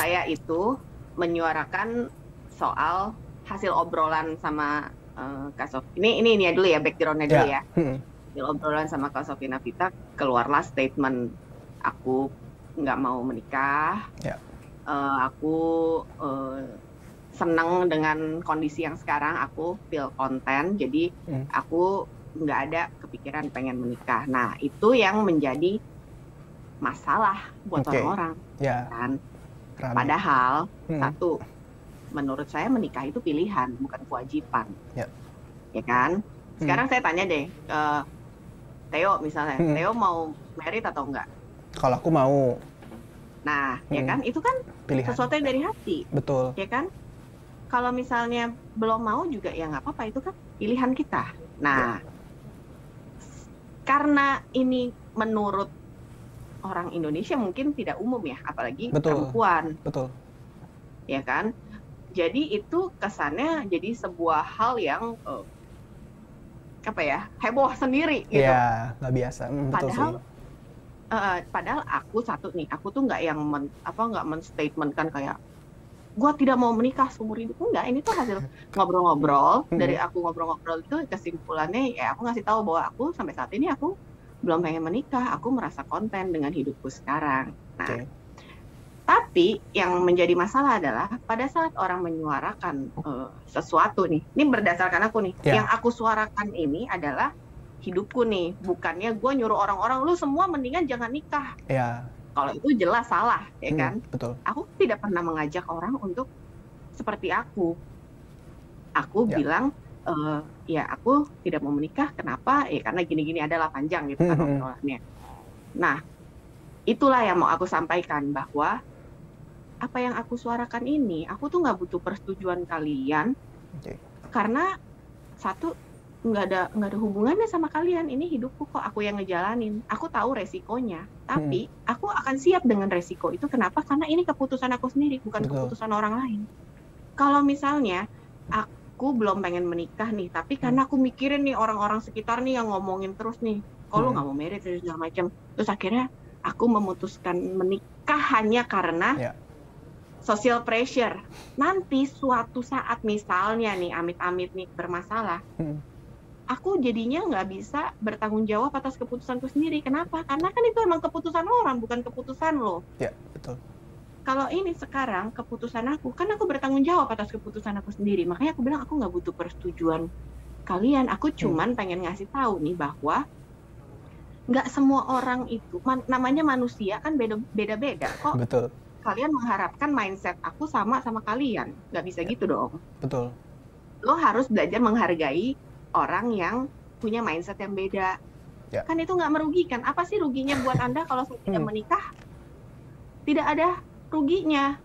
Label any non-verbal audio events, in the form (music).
saya itu menyuarakan soal hasil obrolan sama uh, Kak Sof. Ini ini ini ya dulu ya backgroundnya dulu Ya. ya. Hmm. Hasil obrolan sama Kak Sofina Vita keluarlah statement aku nggak mau menikah. Ya. Eh, aku eh, senang dengan kondisi yang sekarang. Aku feel content. Jadi Hmm. aku nggak ada kepikiran pengen menikah. Nah itu yang menjadi masalah buat orang-orang Ya, kan. Padahal Hmm. satu, menurut saya menikah itu pilihan, bukan kewajiban. Ya. Ya kan? Sekarang saya tanya deh ke Theo misalnya, Hmm. Theo mau merit atau enggak? Kalau aku mau Nah, ya Hmm. kan? Itu kan pilihan. sesuatu yang dari hati, Betul. ya kan? Kalau misalnya belum mau juga ya nggak apa-apa, itu kan pilihan kita. Nah, karena ini menurut orang Indonesia mungkin tidak umum ya, apalagi Betul. perempuan. Betul. ya kan? Jadi itu kesannya jadi sebuah hal yang eh, apa ya heboh sendiri gitu. Iya, nggak biasa. Hmm, betul Padahal, sih. Eh, padahal aku satu nih, aku tuh nggak yang men, apa nggak menstatement kan kayak gua tidak mau menikah seumur hidup enggak ini tuh hasil (laughs) ngobrol-ngobrol Hmm. dari aku ngobrol-ngobrol itu kesimpulannya ya aku ngasih tahu bahwa aku sampai saat ini aku belum pengen menikah aku merasa konten dengan hidupku sekarang nah Oke. tapi yang menjadi masalah adalah pada saat orang menyuarakan eh, sesuatu nih, ini berdasarkan aku nih, Ya. yang aku suarakan ini adalah hidupku nih, bukannya gue nyuruh orang-orang lu semua mendingan jangan nikah. Ya, Kalau itu jelas salah, ya hmm, kan? betul. Aku tidak pernah mengajak orang untuk seperti aku. Aku Ya. bilang, eh, ya aku tidak mau menikah, kenapa? Ya karena gini-gini adalah panjang gitu kan Hmm, hmm. obrolannya. Nah, itulah yang mau aku sampaikan bahwa apa yang aku suarakan ini, aku tuh nggak butuh persetujuan kalian Oke. karena satu nggak ada nggak ada hubungannya sama kalian ini hidupku kok aku yang ngejalanin aku tahu resikonya tapi Hmm. aku akan siap dengan resiko itu kenapa karena ini keputusan aku sendiri bukan Betul. keputusan orang lain kalau misalnya aku belum pengen menikah nih tapi karena aku mikirin nih orang-orang sekitar nih yang ngomongin terus nih kalau Hmm. nggak mau merit dan segala macam terus akhirnya aku memutuskan menikah hanya karena Ya. social pressure nanti suatu saat misalnya nih amit-amit nih bermasalah Hmm. aku jadinya nggak bisa bertanggung jawab atas keputusanku sendiri kenapa karena kan itu emang keputusan orang bukan keputusan lo Ya, betul. Kalau ini sekarang keputusan aku kan aku bertanggung jawab atas keputusan aku sendiri. Makanya aku bilang aku nggak butuh persetujuan kalian. Aku cuman pengen ngasih tahu nih bahwa nggak semua orang itu man- namanya manusia kan beda beda beda kok Betul. kalian mengharapkan mindset aku sama sama kalian? Nggak bisa gitu dong. Betul. lo harus belajar menghargai orang yang punya mindset yang beda. Ya. kan itu nggak merugikan. Apa sih ruginya buat (laughs) anda kalau saya tidak Hmm. menikah? Tidak ada ruginya